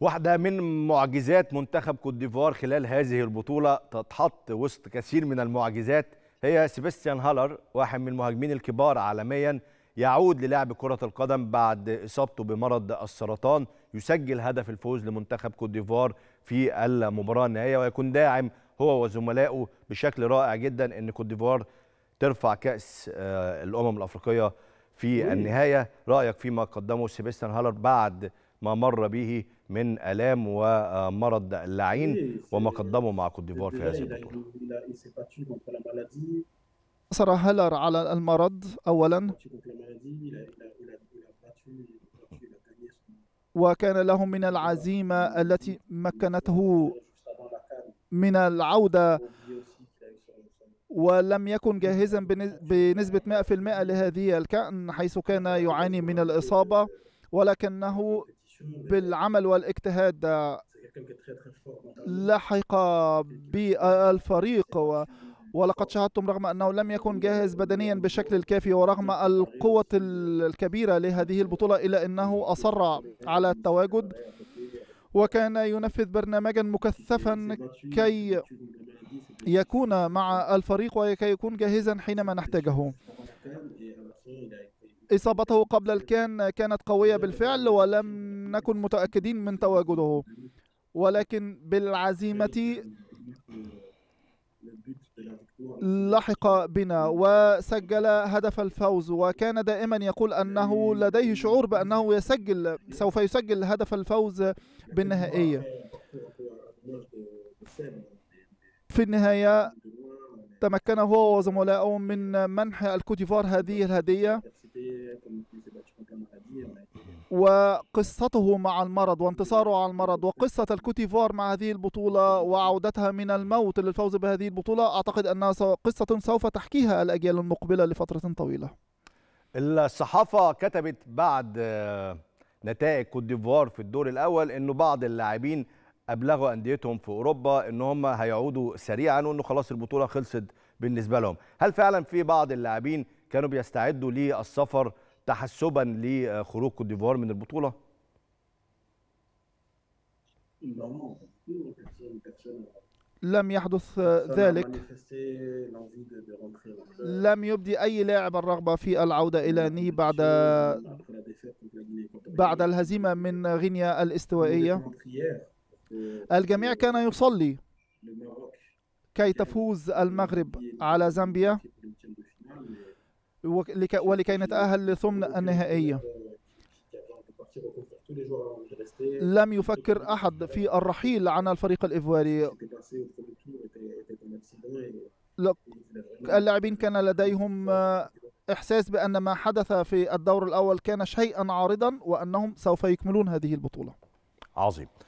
واحدة من معجزات منتخب كوت ديفوار خلال هذه البطولة تتحط وسط كثير من المعجزات هي سيباستيان هالر واحد من المهاجمين الكبار عالميا يعود للعب كرة القدم بعد إصابته بمرض السرطان يسجل هدف الفوز لمنتخب كوت ديفوار في المباراة النهائية ويكون داعم هو وزملائه بشكل رائع جدا إن كوت ديفوار ترفع كأس آه، الأمم الأفريقية في النهاية. رأيك فيما قدمه سيباستيان هالر بعد ما مر به من آلام ومرض اللعين وما قدمه مع كوت ديفوار في هذه البطولة أصر هالر على المرض أولا وكان له من العزيمة التي مكنته من العودة ولم يكن جاهزا بنسبة 100% لهذه الكأن حيث كان يعاني من الإصابة ولكنه بالعمل والاجتهاد لحق بالفريق. و ولقد شاهدتم رغم أنه لم يكن جاهز بدنيا بشكل الكافي ورغم القوة الكبيرة لهذه البطولة إلا أنه أصر على التواجد. وكان ينفذ برنامجا مكثفا كي يكون مع الفريق وكي يكون جاهزا حينما نحتاجه. إصابته قبل الكان كانت قوية بالفعل ولم نكن متأكدين من تواجده. ولكن بالعزيمة لحق بنا وسجل هدف الفوز. وكان دائما يقول أنه لديه شعور بأنه يسجل سوف يسجل هدف الفوز بالنهائية في النهاية تمكن هو وزملائه من منح الكوت ديفوار هذه الهدية. وقصته مع المرض وانتصاره على المرض وقصة الكوت ديفوار مع هذه البطولة وعودتها من الموت للفوز بهذه البطولة أعتقد أنها قصة سوف تحكيها الأجيال المقبلة لفترة طويلة. الصحافة كتبت بعد نتائج كوت ديفوار في الدور الأول أنه بعض اللاعبين أبلغوا أنديتهم في أوروبا أن هم هيعودوا سريعا وأنه خلاص البطولة خلصت بالنسبة لهم. هل فعلا في بعض اللاعبين كانوا بيستعدوا للسفر تحسبا لخروج كوت ديفوار من البطولة؟ لم يحدث ذلك. لم يبدي أي لاعب الرغبة في العودة إلى ناديه بعد بعد الهزيمة من غينيا الاستوائية. الجميع كان يصلي كي تفوز المغرب على زامبيا. ولكي نتأهل لثمن النهائية. لم يفكر أحد في الرحيل عن الفريق الإيفواري اللاعبين كان لديهم إحساس بأن ما حدث في الدور الأول كان شيئا عارضا وأنهم سوف يكملون هذه البطولة. عظيم.